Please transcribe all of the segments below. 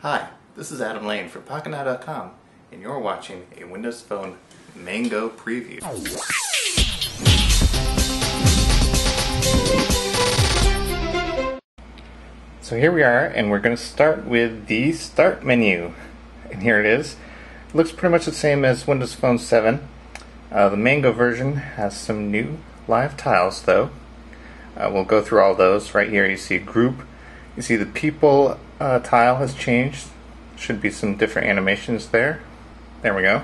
Hi, this is Adam Lein from PocketNow.com, and you're watching a Windows Phone Mango preview. So here we are, and we're going to start with the Start menu. And here it is. It looks pretty much the same as Windows Phone 7. Uh, the Mango version has some new live tiles, though. Uh, we'll go through all those. Right here, you see group. You see the people uh, tile has changed. Should be some different animations there. There we go.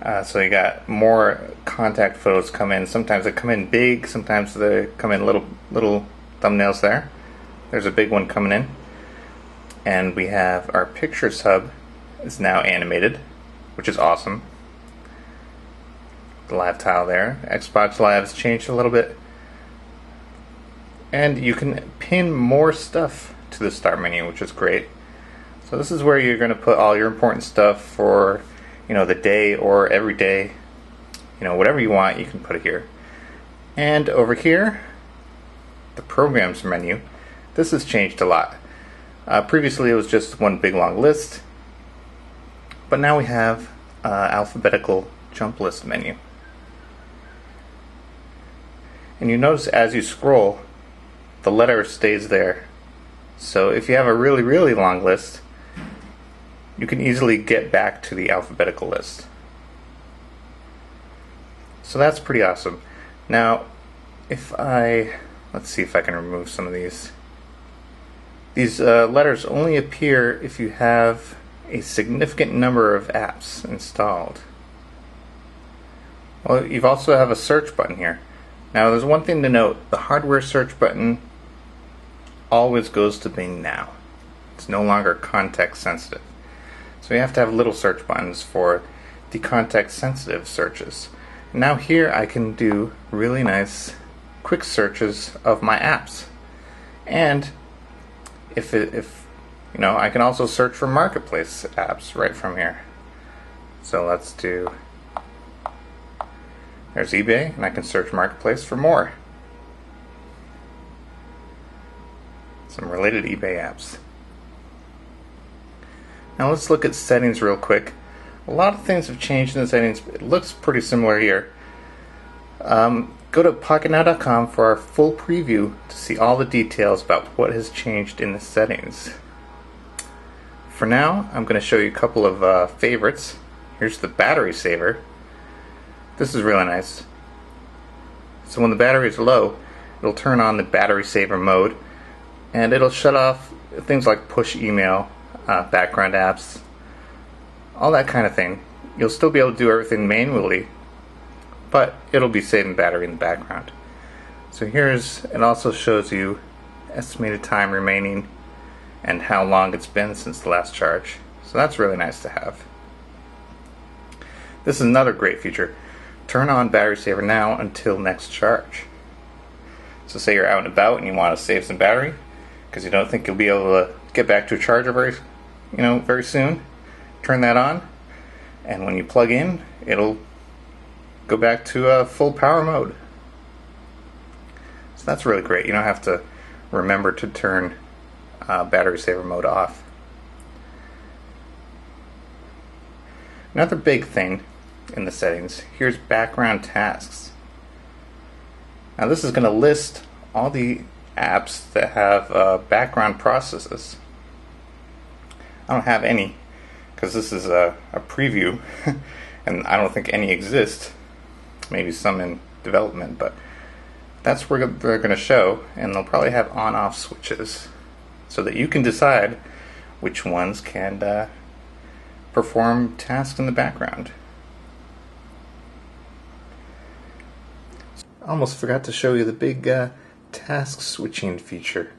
Uh, so you got more contact photos come in. Sometimes they come in big. Sometimes they come in little little thumbnails there. There's a big one coming in. And we have our pictures hub is now animated, which is awesome. The live tile there. Xbox Live has changed a little bit. And you can pin more stuff to the start menu, which is great. So this is where you're going to put all your important stuff for, you know, the day or every day. You know, whatever you want, you can put it here. And over here, the programs menu. This has changed a lot. Uh, previously, it was just one big long list, but now we have uh, alphabetical jump list menu. And you notice as you scroll, the letter stays there. So if you have a really, really long list, you can easily get back to the alphabetical list. So that's pretty awesome. Now, if I, let's see if I can remove some of these. These uh, letters only appear if you have a significant number of apps installed. Well, you also have a search button here. Now, there's one thing to note the hardware search button always goes to Bing now. It's no longer context sensitive. So you have to have little search buttons for the context sensitive searches. Now, here I can do really nice quick searches of my apps. And if, it, if you know, I can also search for marketplace apps right from here. So let's do there's eBay, and I can search Marketplace for more. Some related eBay apps. Now let's look at settings real quick. A lot of things have changed in the settings. It looks pretty similar here. Um, go to PocketNow.com for our full preview to see all the details about what has changed in the settings. For now, I'm going to show you a couple of uh, favorites. Here's the battery saver. This is really nice. So when the battery is low, it'll turn on the battery saver mode and it'll shut off things like push email, uh, background apps, all that kind of thing. You'll still be able to do everything manually, but it'll be saving battery in the background. So here's, it also shows you estimated time remaining and how long it's been since the last charge. So that's really nice to have. This is another great feature. Turn on battery saver now until next charge. So say you're out and about and you want to save some battery because you don't think you'll be able to get back to a charger very, you know, very soon. Turn that on, and when you plug in, it'll go back to a full power mode. So that's really great. You don't have to remember to turn uh, battery saver mode off. Another big thing in the settings, here's background tasks. Now this is going to list all the apps that have uh, background processes. I don't have any because this is a, a preview and I don't think any exist. Maybe some in development, but that's where they're going to show, and they'll probably have on off switches so that you can decide which ones can uh, perform tasks in the background. almost forgot to show you the big uh, task switching feature.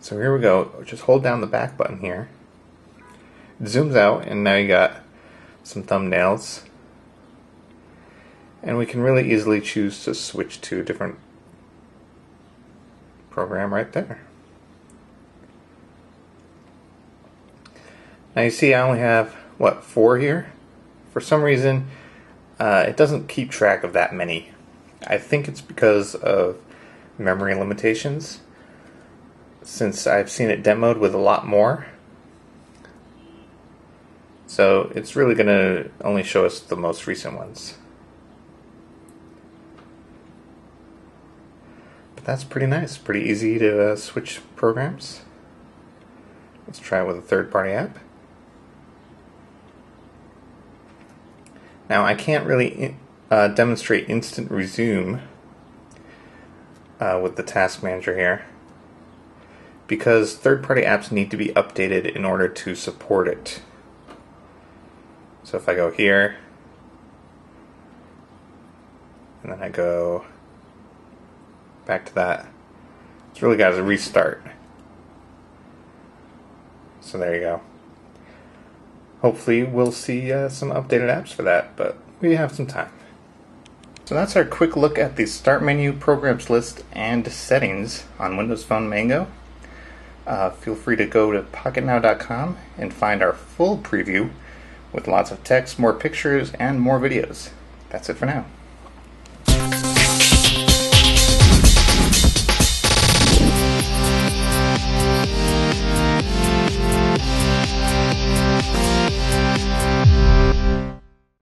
So here we go. Just hold down the back button here. It zooms out, and now you got some thumbnails. And we can really easily choose to switch to a different program right there. Now you see I only have, what, four here? For some reason, uh, it doesn't keep track of that many I think it's because of memory limitations. Since I've seen it demoed with a lot more, So it's really going to only show us the most recent ones. But that's pretty nice. Pretty easy to uh, switch programs. Let's try it with a third party app. Now I can't really uh, demonstrate instant resume uh, with the task manager here because third party apps need to be updated in order to support it. So if I go here and then I go back to that, it's really got to restart. So there you go. Hopefully, we'll see uh, some updated apps for that, but we have some time. So that's our quick look at the Start Menu, Programs List, and Settings on Windows Phone Mango. Uh, feel free to go to pocketnow.com and find our full preview with lots of text, more pictures, and more videos. That's it for now.